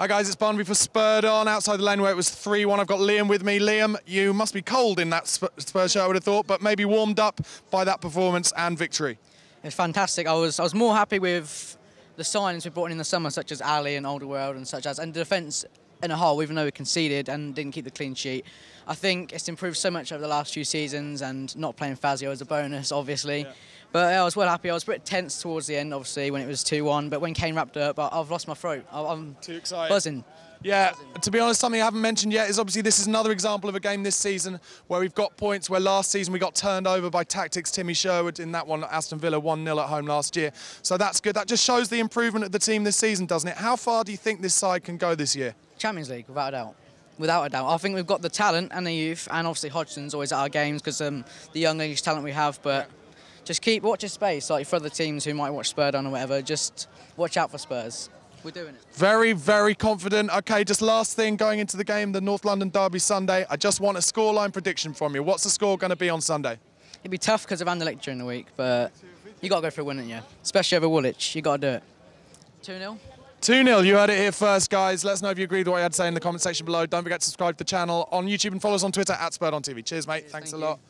Hi guys, it's Barnaby for Spurred On outside the lane where it was 3-1. I've got Liam with me. Liam, you must be cold in that Spurs shirt, I would have thought, but maybe warmed up by that performance and victory. It's fantastic. I was I was more happy with the signings we brought in in the summer, such as Alli and Alderweireld and such as, and the defence in a hole, even though we conceded and didn't keep the clean sheet. I think it's improved so much over the last few seasons, and not playing Fazio as a bonus, obviously. Yeah. But I was well happy. I was a bit tense towards the end, obviously, when it was 2-1. But when Kane wrapped up, I've lost my throat. I'm too excited. Buzzing. Yeah, to be honest, something I haven't mentioned yet is obviously this is another example of a game this season where we've got points where last season we got turned over by tactics Timmy Sherwood in that one Aston Villa 1-0 at home last year. So that's good. That just shows the improvement of the team this season, doesn't it? How far do you think this side can go this year? Champions League, without a doubt. Without a doubt. I think we've got the talent and the youth, and obviously Hodgson's always at our games because um, the young English talent we have, but just keep watching space, like for other teams who might watch Spurs on or whatever, just watch out for Spurs. We're doing it. Very, very confident. Okay, just last thing going into the game, the North London Derby Sunday. I just want a scoreline prediction from you. What's the score going to be on Sunday? It'd be tough because of Anderlecht during the week, but you got to go for a win, haven't you? Especially over Woolwich. You got to do it. 2 0. 2 0. You heard it here first, guys. Let us know if you agree with what I had to say in the comment section below. Don't forget to subscribe to the channel on YouTube and follow us on Twitter at Spurred on TV. Cheers, mate. Cheers, Thanks thank a lot.